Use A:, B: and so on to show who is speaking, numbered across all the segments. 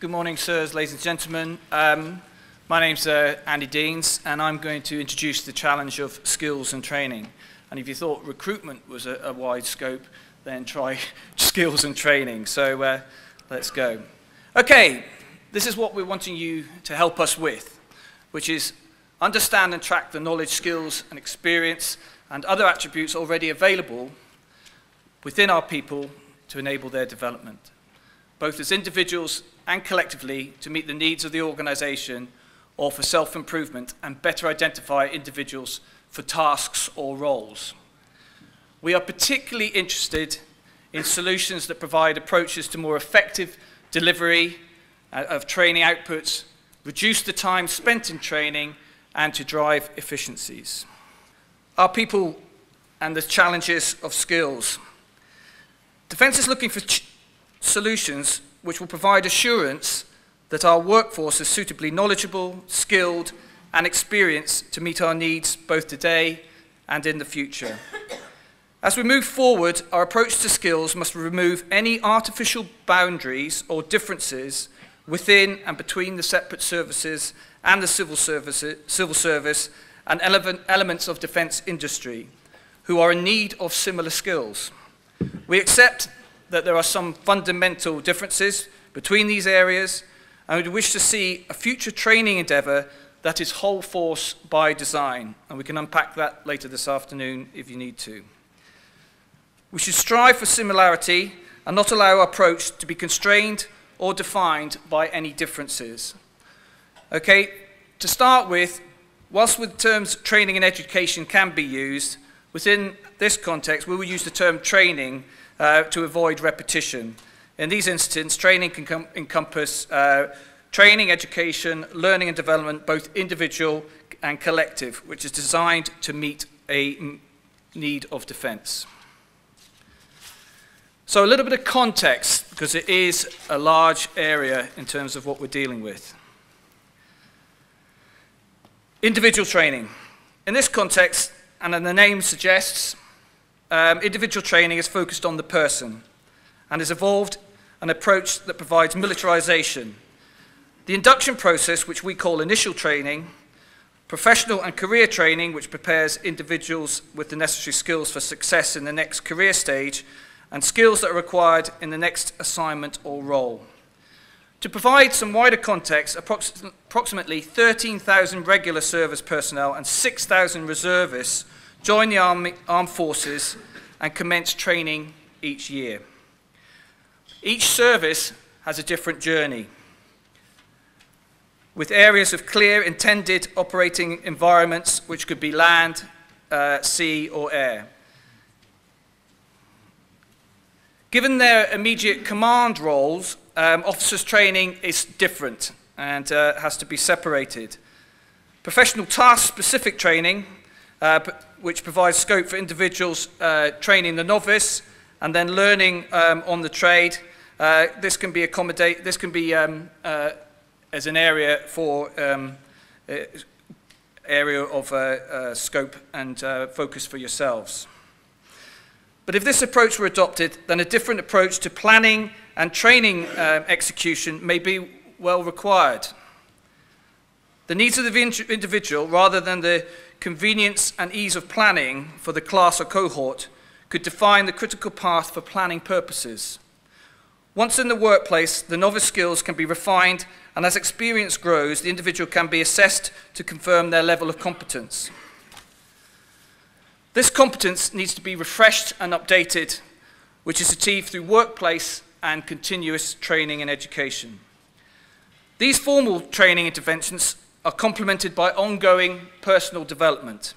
A: Good morning, sirs, ladies and gentlemen. Um, my name's uh, Andy Deans, and I'm going to introduce the challenge of skills and training. And if you thought recruitment was a, a wide scope, then try skills and training. So uh, let's go. Okay, this is what we're wanting you to help us with, which is understand and track the knowledge, skills, and experience and other attributes already available within our people to enable their development, both as individuals and collectively to meet the needs of the organization or for self-improvement and better identify individuals for tasks or roles. We are particularly interested in solutions that provide approaches to more effective delivery uh, of training outputs, reduce the time spent in training, and to drive efficiencies. Our people and the challenges of skills. Defence is looking for solutions which will provide assurance that our workforce is suitably knowledgeable, skilled, and experienced to meet our needs both today and in the future. As we move forward, our approach to skills must remove any artificial boundaries or differences within and between the separate services and the civil service, civil service and elements of defence industry who are in need of similar skills. We accept that there are some fundamental differences between these areas and we wish to see a future training endeavour that is whole force by design. And we can unpack that later this afternoon if you need to. We should strive for similarity and not allow our approach to be constrained or defined by any differences. Okay, to start with, whilst with terms training and education can be used, within this context we will use the term training uh, to avoid repetition. In these instances, training can encompass uh, training, education, learning and development, both individual and collective, which is designed to meet a need of defence. So a little bit of context, because it is a large area in terms of what we're dealing with. Individual training. In this context, and as the name suggests, um, individual training is focused on the person and has evolved an approach that provides militarization. The induction process, which we call initial training, professional and career training, which prepares individuals with the necessary skills for success in the next career stage, and skills that are required in the next assignment or role. To provide some wider context, approximately 13,000 regular service personnel and 6,000 reservists join the Army, Armed Forces and commence training each year. Each service has a different journey, with areas of clear intended operating environments, which could be land, uh, sea, or air. Given their immediate command roles, um, officers' training is different and uh, has to be separated. Professional task-specific training, uh, which provides scope for individuals uh, training the novice and then learning um, on the trade. Uh, this can be accommodate. This can be um, uh, as an area for um, uh, area of uh, uh, scope and uh, focus for yourselves. But if this approach were adopted, then a different approach to planning and training uh, execution may be well required. The needs of the individual, rather than the convenience and ease of planning for the class or cohort, could define the critical path for planning purposes. Once in the workplace, the novice skills can be refined, and as experience grows, the individual can be assessed to confirm their level of competence. This competence needs to be refreshed and updated, which is achieved through workplace and continuous training and education. These formal training interventions are complemented by ongoing personal development,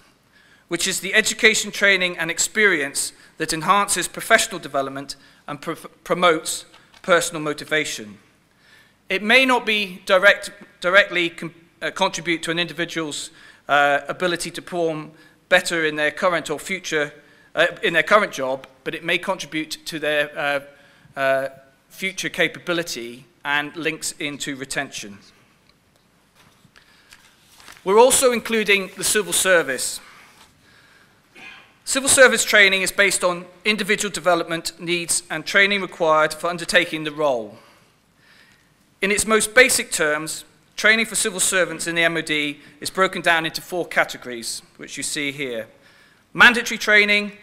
A: which is the education, training, and experience that enhances professional development and pr promotes personal motivation. It may not be direct, directly uh, contribute to an individual's uh, ability to perform better in their current or future, uh, in their current job, but it may contribute to their uh, uh, future capability and links into retention. We're also including the civil service. Civil service training is based on individual development needs and training required for undertaking the role. In its most basic terms, training for civil servants in the MOD is broken down into four categories, which you see here. Mandatory training,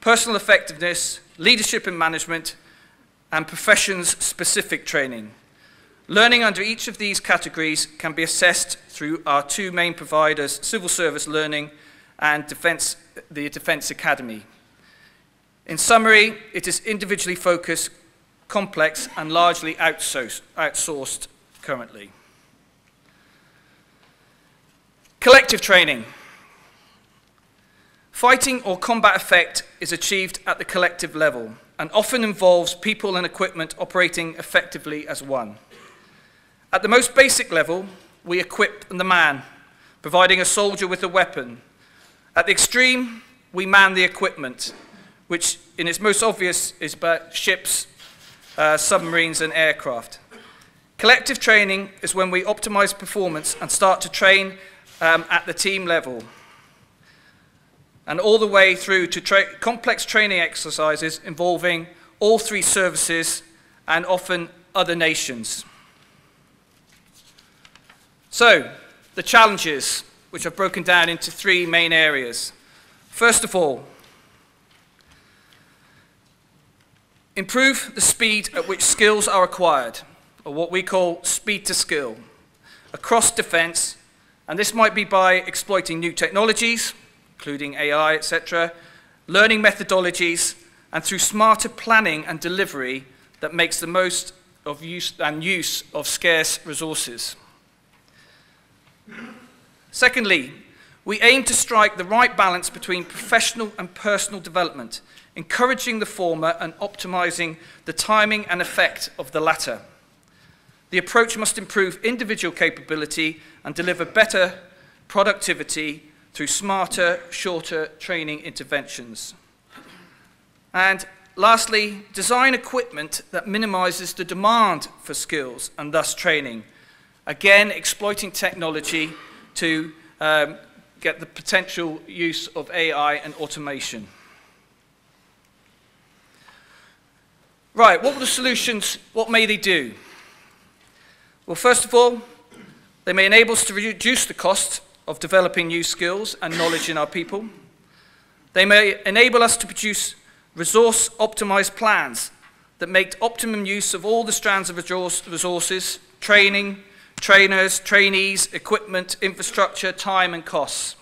A: personal effectiveness, leadership and management, and professions-specific training. Learning under each of these categories can be assessed through our two main providers, Civil Service Learning and Defence, the Defence Academy. In summary, it is individually focused, complex, and largely outsourced currently. Collective training. Fighting or combat effect is achieved at the collective level and often involves people and equipment operating effectively as one. At the most basic level, we equip the man, providing a soldier with a weapon. At the extreme, we man the equipment, which in its most obvious is ships, uh, submarines and aircraft. Collective training is when we optimize performance and start to train um, at the team level and all the way through to tra complex training exercises involving all three services and often other nations. So, the challenges, which are broken down into three main areas. First of all, improve the speed at which skills are acquired, or what we call speed to skill, across defense, and this might be by exploiting new technologies, including AI, etc., learning methodologies, and through smarter planning and delivery that makes the most of use and use of scarce resources. Secondly, we aim to strike the right balance between professional and personal development, encouraging the former and optimizing the timing and effect of the latter. The approach must improve individual capability and deliver better productivity through smarter, shorter training interventions. And lastly, design equipment that minimizes the demand for skills and thus training. Again, exploiting technology to um, get the potential use of AI and automation. Right, what were the solutions? What may they do? Well, first of all, they may enable us to reduce the cost of developing new skills and knowledge in our people. They may enable us to produce resource optimized plans that make optimum use of all the strands of resources, training, trainers, trainees, equipment, infrastructure, time and costs.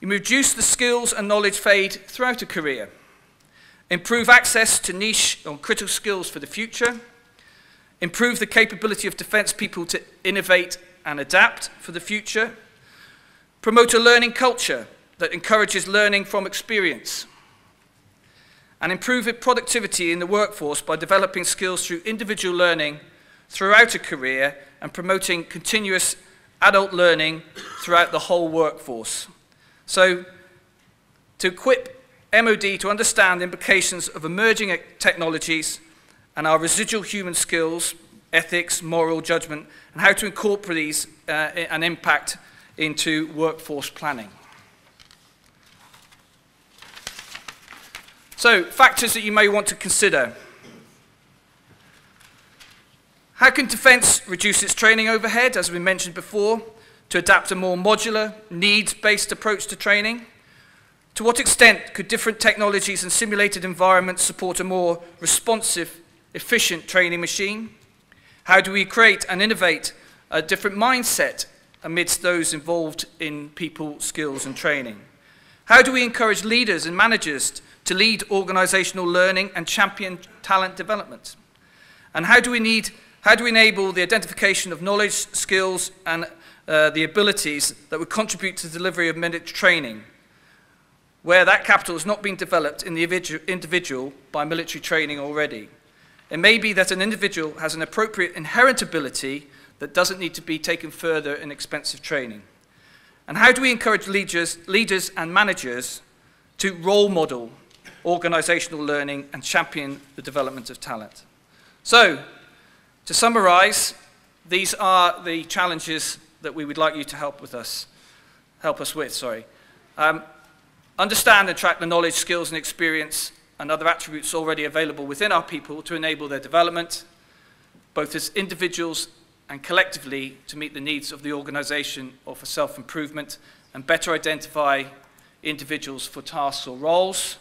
A: You reduce the skills and knowledge fade throughout a career. Improve access to niche or critical skills for the future. Improve the capability of defense people to innovate and adapt for the future. Promote a learning culture that encourages learning from experience. And improve productivity in the workforce by developing skills through individual learning throughout a career and promoting continuous adult learning throughout the whole workforce. So, to equip MOD to understand the implications of emerging technologies and our residual human skills ethics, moral judgment, and how to incorporate these uh, and impact into workforce planning. So, factors that you may want to consider. How can defence reduce its training overhead, as we mentioned before, to adapt a more modular, needs-based approach to training? To what extent could different technologies and simulated environments support a more responsive, efficient training machine? How do we create and innovate a different mindset amidst those involved in people, skills, and training? How do we encourage leaders and managers to lead organizational learning and champion talent development? And how do we need how do we enable the identification of knowledge, skills, and uh, the abilities that would contribute to the delivery of military training, where that capital has not been developed in the individual by military training already? It may be that an individual has an appropriate inherent ability that doesn't need to be taken further in expensive training. And how do we encourage leaders, leaders and managers to role model organizational learning and champion the development of talent? So, to summarize, these are the challenges that we would like you to help with us, help us with, sorry. Um, understand and track the knowledge, skills, and experience and other attributes already available within our people to enable their development, both as individuals and collectively to meet the needs of the organisation or for self-improvement and better identify individuals for tasks or roles.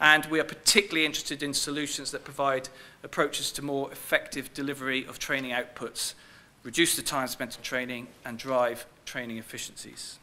A: And we are particularly interested in solutions that provide approaches to more effective delivery of training outputs, reduce the time spent in training, and drive training efficiencies.